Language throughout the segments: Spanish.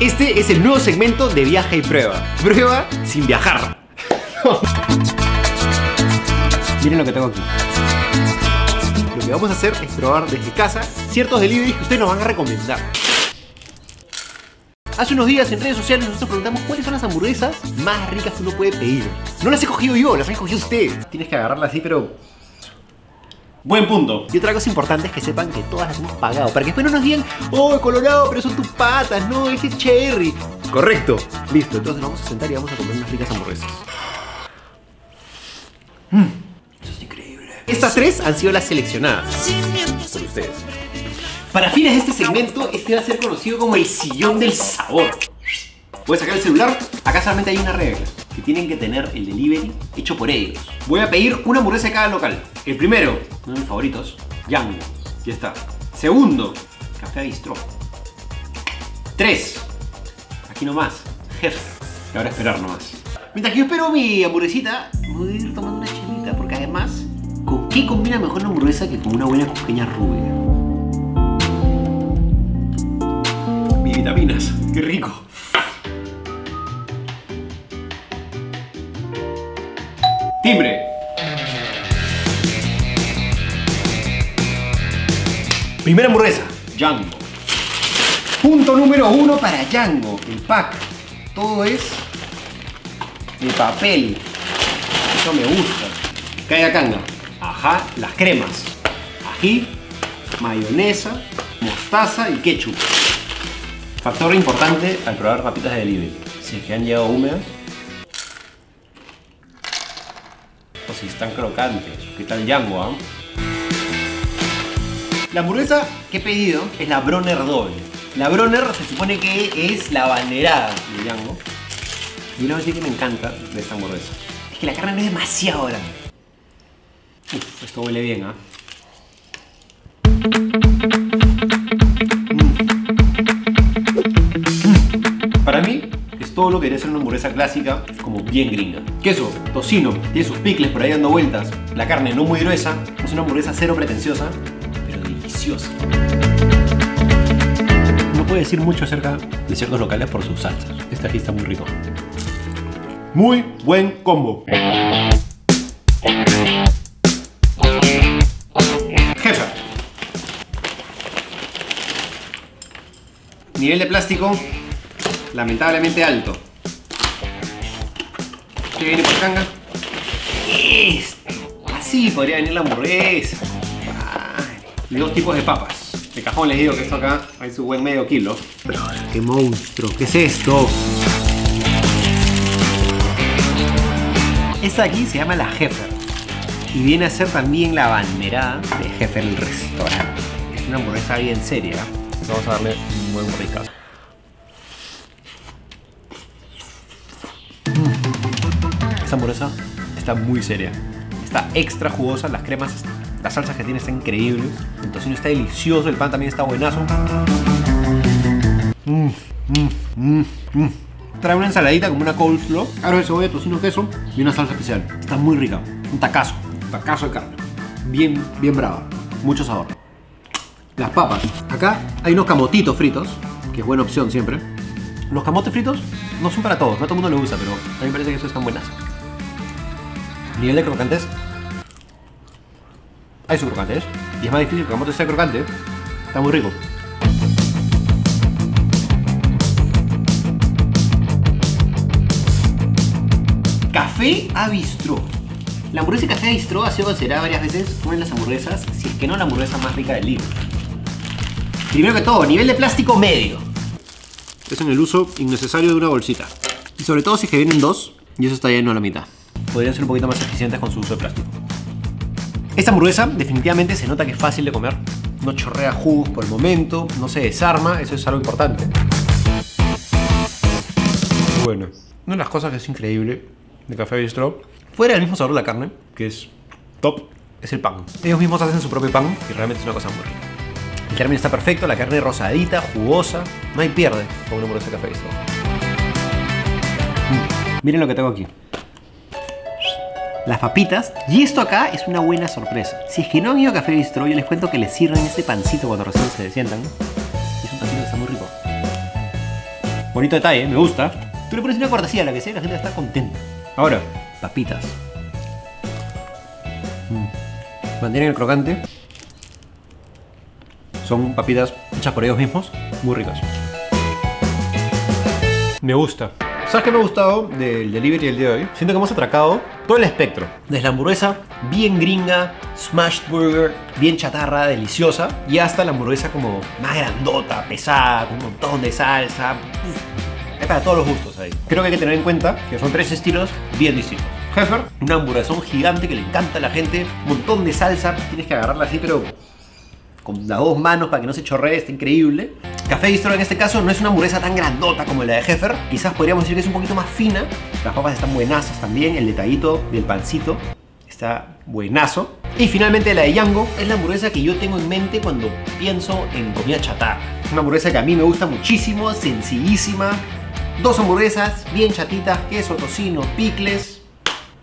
Este es el nuevo segmento de viaje y prueba. Prueba sin viajar. Miren lo que tengo aquí. Lo que vamos a hacer es probar desde casa ciertos deliveries que ustedes nos van a recomendar. Hace unos días en redes sociales nosotros preguntamos cuáles son las hamburguesas más ricas que uno puede pedir. No las he cogido yo, las ha cogido usted. Tienes que agarrarlas así, pero Buen punto. y otra cosa importante es que sepan que todas las hemos pagado. Para que después no nos digan, oh, Colorado, pero son tus patas, no, ese es Cherry. Correcto. Listo, entonces nos vamos a sentar y vamos a comer unas ricas hamburguesas. Mm, eso es increíble. Estas tres han sido las seleccionadas por ustedes. Para fines de este segmento, este va a ser conocido como el sillón del sabor. Puedes sacar el celular, acá solamente hay una regla, que tienen que tener el delivery hecho por ellos. Voy a pedir una hamburguesa de cada local. El primero, uno de mis favoritos, Django. Ya está. Segundo, Café Bistro. Tres, aquí nomás, Jefe. Y ahora esperar nomás. Mientras que yo espero mi hamburguesita, voy a ir tomando una chelita, porque además, ¿con qué combina mejor la hamburguesa que con una buena cusqueña rubia? Mis vitaminas, qué rico. Timbre. Primera hamburguesa, Django. Punto número uno para Django, el pack. Todo es de papel. Eso me gusta. Caiga canga. Ajá, las cremas. Ají, mayonesa, mostaza y ketchup. Factor importante al probar papitas de delivery. Si es que han llegado húmedas si están crocantes. ¿Qué tal Django, ah? La hamburguesa que he pedido es la Bronner doble. La Bronner se supone que es la banderada de Django. Y una cosa que me encanta de esta hamburguesa es que la carne no es demasiado grande. Uf, esto huele bien, ¿ah? Todo lo que ser una hamburguesa clásica, como bien gringa. Queso, tocino, tiene sus picles por ahí dando vueltas, la carne no muy gruesa, es una hamburguesa cero pretenciosa, pero deliciosa. No puedo decir mucho acerca de ciertos locales por sus salsas. Este aquí está muy rico. Muy buen combo. Jefa. Nivel de plástico lamentablemente alto. ¿Qué viene por canga? Esto. Así podría venir la hamburguesa. Dos tipos de papas. De cajón les digo que esto acá hay su buen medio kilo. Pero qué monstruo. ¿Qué es esto? Esta aquí se llama la Heffer. Y viene a ser también la banderada de Heffer el restaurante. Es una hamburguesa bien seria. Vamos a darle un buen ricazo. Esta hamburguesa está muy seria. Está extra jugosa, las cremas, las salsas que tiene están increíbles. El tocino está delicioso, el pan también está buenazo. Mm, mm, mm. Trae una ensaladita como una coleslaw, aro de cebolla, tocino, queso y una salsa especial. Está muy rica. Un tacazo, un tacazo de carne. Bien, bien brava. Mucho sabor. Las papas. Acá hay unos camotitos fritos, que es buena opción siempre. Los camotes fritos no son para todos, no a todo el mundo le gusta, pero a mí me parece que eso están buenas. Nivel de crocantes. Hay su crocantes. Y es más difícil que el camote sea crocante. Está muy rico. Café a bistró. La hamburguesa de café a bistró ha sido considerada varias veces una de las hamburguesas, si es que no la hamburguesa más rica del libro. Primero que todo, nivel de plástico medio. Es en el uso innecesario de una bolsita. Y sobre todo si es que vienen dos, y eso está lleno a la mitad. Podrían ser un poquito más eficientes con su uso de plástico. Esta hamburguesa definitivamente se nota que es fácil de comer. No chorrea jugos por el momento, no se desarma, eso es algo importante. Bueno, una de las cosas que es increíble de Café Bistro, fuera del mismo sabor de la carne, que es top, es el pan. Ellos mismos hacen su propio pan y realmente es una cosa muy rica. El término está perfecto, la carne rosadita, jugosa, no hay pierde con una hamburguesa de Café Bistro. Mm, Miren lo que tengo aquí las papitas. Y esto acá es una buena sorpresa. Si es que no han ido a Café Bistro, yo les cuento que les sirven este pancito cuando recién se sientan. Es un pancito que está muy rico. Bonito detalle, me gusta. Tú le pones una cortesía a la que sea y la gente está contenta. Ahora, papitas. Mm. Mantienen el crocante. Son papitas hechas por ellos mismos, muy ricas. Me gusta. ¿Sabes qué me ha gustado del delivery del día de hoy? Siento que hemos atracado todo el espectro. Desde la hamburguesa bien gringa, smashed burger, bien chatarra, deliciosa, y hasta la hamburguesa como más grandota, pesada, con un montón de salsa. Uf, hay para todos los gustos ahí. Creo que hay que tener en cuenta que son tres estilos bien distintos. Heffer, una hamburguesón gigante que le encanta a la gente, un montón de salsa, tienes que agarrarla así, pero con las dos manos para que no se chorree, está increíble. Café Bistro en este caso no es una hamburguesa tan grandota como la de Heffer, quizás podríamos decir que es un poquito más fina. Las papas están buenazas también, el detallito del pancito está buenazo. Y finalmente la de Yango es la hamburguesa que yo tengo en mente cuando pienso en comida chatarra. Una hamburguesa que a mí me gusta muchísimo, sencillísima. Dos hamburguesas bien chatitas, queso, tocino, picles.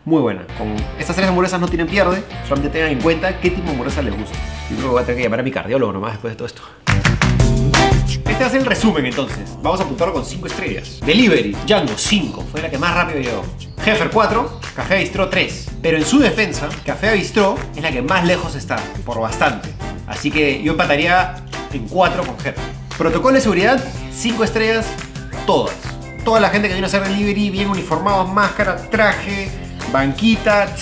Muy buena. Con estas tres hamburguesas no tienen pierde, solamente tengan en cuenta qué tipo de hamburguesa les gusta. Yo creo que voy a tener que llamar a mi cardiólogo nomás después de todo esto. Este va el resumen entonces. Vamos a apuntarlo con 5 estrellas. Delivery, Django 5, fue la que más rápido llegó. Heffer 4, Café Bistro 3. Pero en su defensa, Café Bistro es la que más lejos está, por bastante. Así que yo empataría en 4 con Heffer. Protocolo de seguridad, 5 estrellas, todas. Toda la gente que viene a hacer delivery, bien uniformados, máscara, traje, banquita,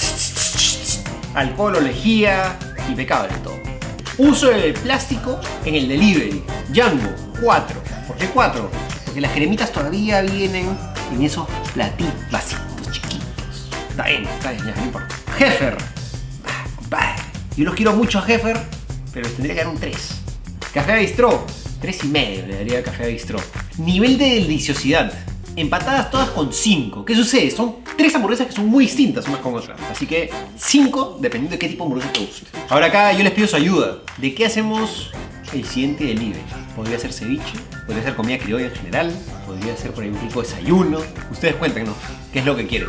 alcohol o lejía, impecable todo. Uso de plástico en el delivery. Django, 4. ¿Por qué 4? Porque las cremitas todavía vienen en esos platitos vasitos chiquitos. Está bien, está bien, ya, no importa. Heffer. Ah. Yo los quiero mucho a Heffer, pero les tendría que dar un 3. Café Bistro, 3 y medio le daría a Café. Nivel de deliciosidad. Empatadas todas con 5. ¿Qué sucede? Son tres hamburguesas que son muy distintas unas con otras. Así que 5 dependiendo de qué tipo de hamburguesa te guste. Ahora acá yo les pido su ayuda. ¿De qué hacemos el siguiente delivery? Podría ser ceviche, podría ser comida criolla en general, podría ser por ahí un de desayuno. Ustedes cuéntenos qué es lo que quieren.